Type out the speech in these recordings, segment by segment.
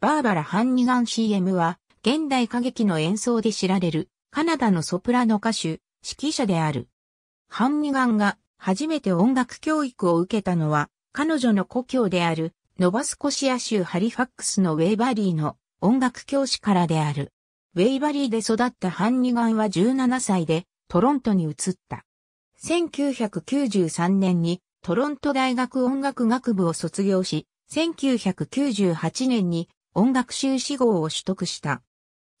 バーバラ・ハンニガン CM は、現代歌劇の演奏で知られる、カナダのソプラノ歌手、指揮者である。ハンニガンが初めて音楽教育を受けたのは、彼女の故郷である、ノバスコシア州ハリファックスのウェイバリーの音楽教師からである。ウェイバリーで育ったハンニガンは17歳でトロントに移った。1993年にトロント大学音楽学部を卒業し、1998年に音楽修士号を取得した。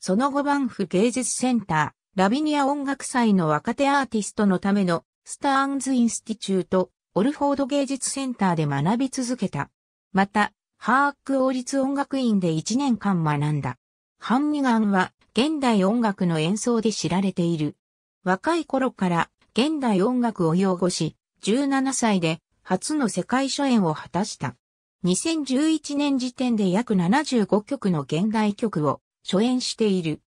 その後バンフ芸術センター、ラビニア音楽祭の若手アーティストのためのスターンズインスティチュート、オルフォード芸術センターで学び続けた。また、ハーク王立音楽院で1年間学んだ。ハンニガンは現代音楽の演奏で知られている。若い頃から現代音楽を擁護し、17歳で初の世界初演を果たした。2011年時点で約75曲の現代曲を初演している。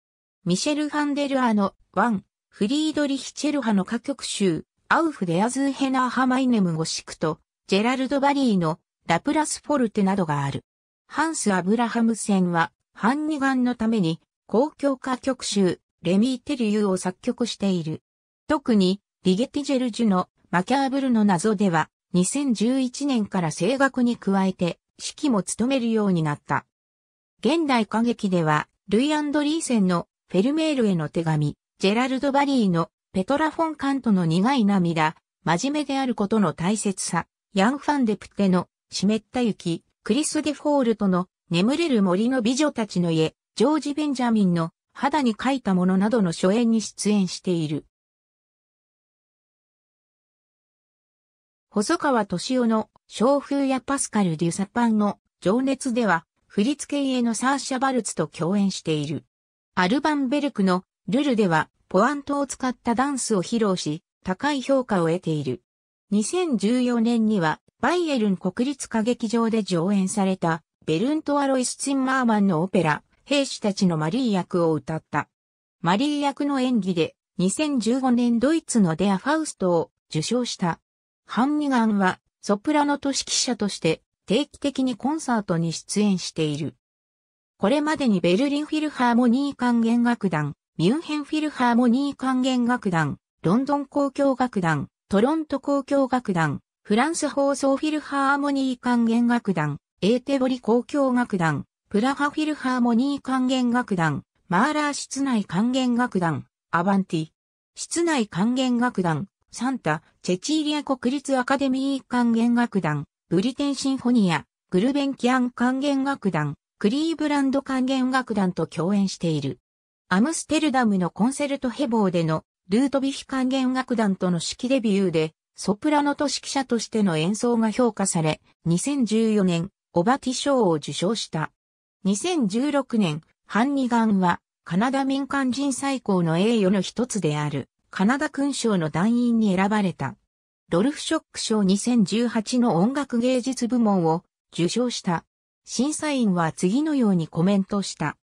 ミシェル・ファンデルアのワン、フリードリヒ・チェルハの歌曲集、アウフ・デアズヘナー・ハマイネム・ゴシクと、ジェラルド・バリーのラプラス・フォルテなどがある。ハンス・アブラハムセンは、ハンニガンのために公共歌曲集、レミー・テリューを作曲している。特に、リゲティジェルジュのマキャーブルの謎では、2011年から声楽に加えて指揮も務めるようになった。現代歌劇では、ルイ・アンドリーセンのフェルメールへの手紙、ジェラルド・バリーのペトラ・フォン・カントの苦い涙、真面目であることの大切さ、ヤン・ファンデプテの湿った雪、クリス・デフォールトの眠れる森の美女たちの家、ジョージ・ベンジャミンの肌に書いたものなどの初演に出演している。細川敏夫の小風やパスカル・デュサパンの情熱では、振付家のサーシャ・バルツと共演している。アルバンベルクのルルでは、ポアントを使ったダンスを披露し、高い評価を得ている。2014年には、バイエルン国立歌劇場で上演された、ベルント・アロイス・ツィンマーマンのオペラ、兵士たちのマリー役を歌った。マリー役の演技で2015年ドイツのデア・ファウストを受賞した。ハンニガンはソプラノと指揮者として定期的にコンサートに出演している。これまでにベルリンフィルハーモニー管弦楽団、ミュンヘンフィルハーモニー管弦楽団、ロンドン交響楽団、トロント交響楽団、フランス放送フィルハーモニー管弦楽団、エーテボリ交響楽団、プラハフィルハーモニー管弦楽団、マーラー室内管弦楽団、アバンティ、室内管弦楽団、サンタ、チェチーリア国立アカデミー管弦楽団、ブリテンシンフォニア、グルベンキアン管弦楽団、クリーブランド管弦楽団と共演している。アムステルダムのコンセルトヘボーでのルートビフ管弦楽団との指揮デビューで、ソプラノと指揮者としての演奏が評価され、2014年、オバティ賞を受賞した。2016年、ハンニガンはカナダ民間人最高の栄誉の一つであるカナダ勲章の団員に選ばれた。ロルフショック賞2018の音楽芸術部門を受賞した。審査員は次のようにコメントした。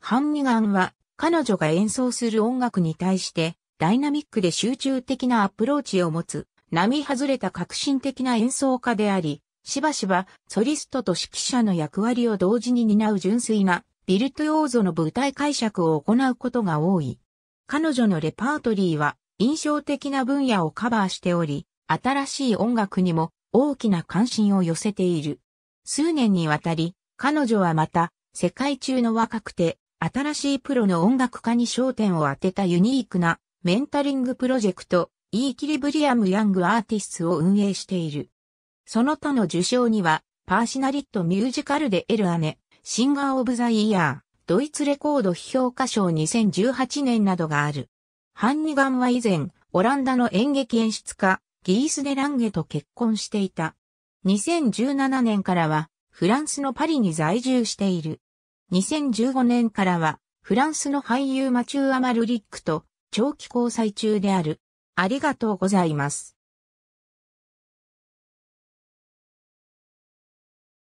ハンニガンは彼女が演奏する音楽に対してダイナミックで集中的なアプローチを持つ並外れた革新的な演奏家であり、しばしばソリストと指揮者の役割を同時に担う純粋なビルトヨーゾの舞台解釈を行うことが多い。彼女のレパートリーは印象的な分野をカバーしており、新しい音楽にも大きな関心を寄せている。数年にわたり、彼女はまた世界中の若くて新しいプロの音楽家に焦点を当てたユニークなメンタリングプロジェクト、イーキリブリアム・ヤング・アーティストを運営している。その他の受賞には、パーシナリットミュージカルでエルアネ、シンガー・オブ・ザ・イヤー、ドイツレコード批評家賞2018年などがある。ハンニガンは以前、オランダの演劇演出家、ギース・デ・ランゲと結婚していた。2017年からは、フランスのパリに在住している。2015年からは、フランスの俳優マチュー・アマルリックと長期交際中である。ありがとうございます。